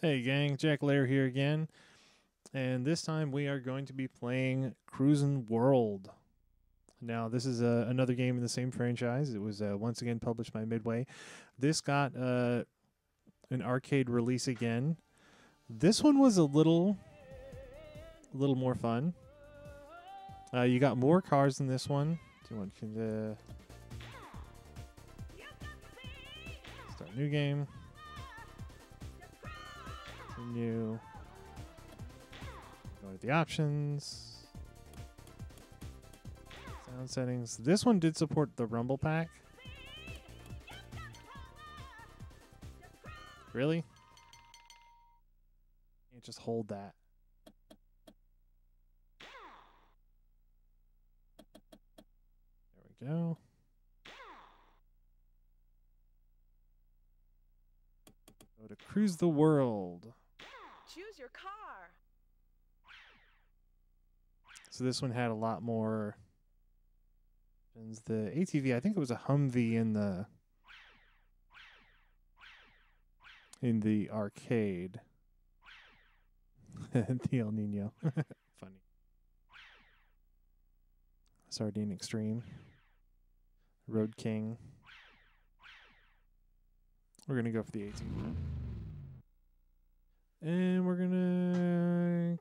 Hey gang, Jakalair here again. And this time we are going to be playing Cruis'n World. Now, this is uh, another game in the same franchise. It was uh, once again published by Midway. This got uh, an arcade release again. This one was a little, a little more fun. Uh, you got more cars in this one. Do you want to start a new game? Continue. Go to the options. Sound settings. This one did support the Rumble Pack. Really? Can't just hold that. There we go. Go to cruise the world. Choose your car. So this one had a lot more. The ATV, I think it was a Humvee in the in the arcade. the El Nino, funny. Sardine Extreme, Road King. We're gonna go for the ATV, and we're gonna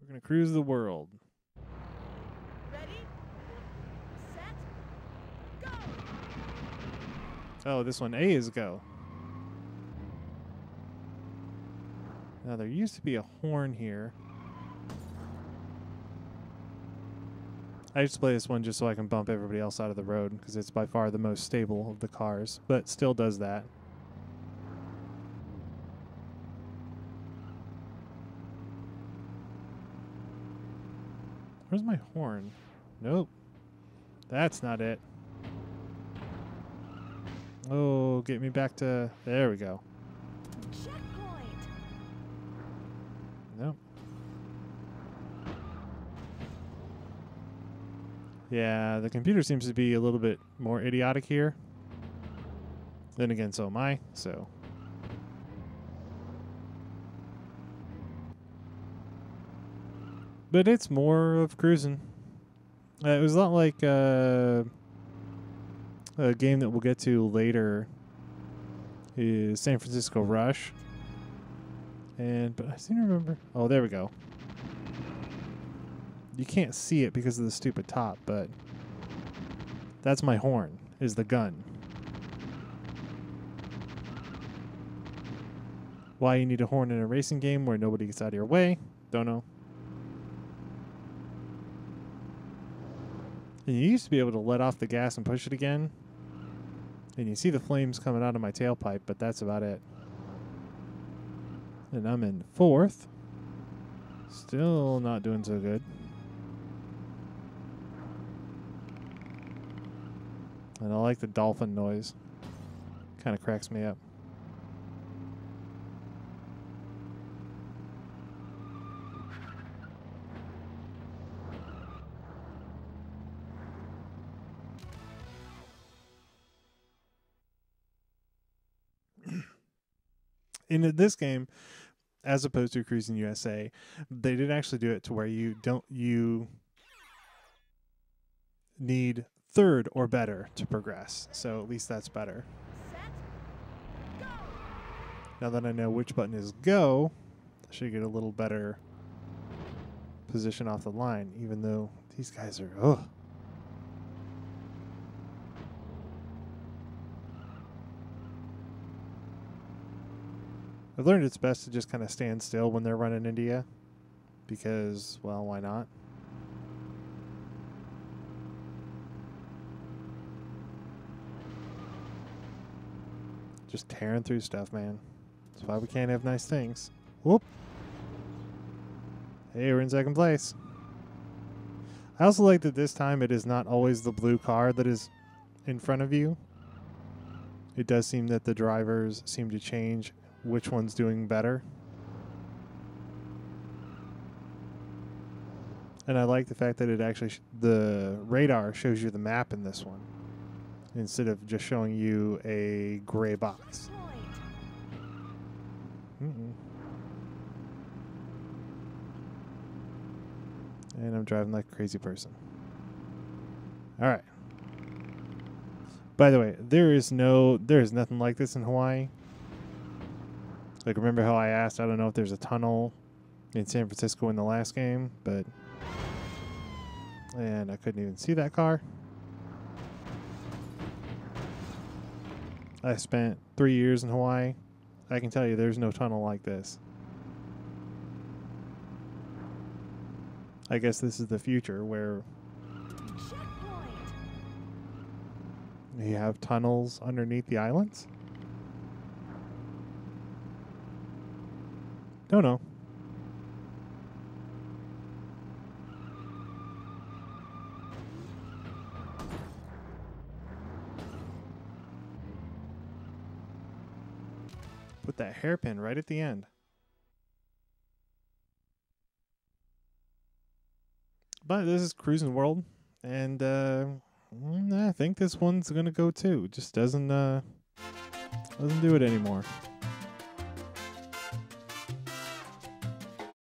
We're gonna cruise the world. Ready? Set. Go. Oh, this one A is go. Now there used to be a horn here. I just play this one just so I can bump everybody else out of the road because it's by far the most stable of the cars, but still does that. Where's my horn? Nope. That's not it. Oh, get me back to. There we go. Checkpoint. Nope. Yeah, the computer seems to be a little bit more idiotic here. Then again, so am I, so. But it's more of cruising. Uh, it was not like uh, a game that we'll get to later is San Francisco Rush. And but I seem to remember. Oh, there we go. You can't see it because of the stupid top, but that's my horn. Is the gun. Why you need a horn in a racing game where nobody gets out of your way? Don't know. And you used to be able to let off the gas and push it again. And you see the flames coming out of my tailpipe, but that's about it. And I'm in fourth. Still not doing so good. And I like the dolphin noise. Kind of cracks me up. In this game, as opposed to Cruis'n USA, they didn't actually do it to where you don't you need third or better to progress. So at least that's better. Now that I know which button is go, I should get a little better position off the line, even though these guys are ugh. I've learned it's best to just kind of stand still when they're running India because, well, why not? Just tearing through stuff, man. That's why we can't have nice things. Whoop. Hey, we're in second place. I also like that this time it is not always the blue car that is in front of you. It does seem that the drivers seem to change which one's doing better. And I like the fact that it actually sh- the radar shows you the map in this one. instead of just showing you a gray box. Mm-mm. And I'm driving like a crazy person. All right. By the way, there is no, there is nothing like this in Hawaii. Like, remember how I asked? I don't know if there's a tunnel in San Francisco in the last game, but. And I couldn't even see that car. I spent three years in Hawaii. I can tell you there's no tunnel like this. I guess this is the future where you have tunnels underneath the islands. Don't know. Put that hairpin right at the end. But this is Cruis'n World, and uh, mm, I think this one's gonna go too. Just doesn't uh, doesn't do it anymore.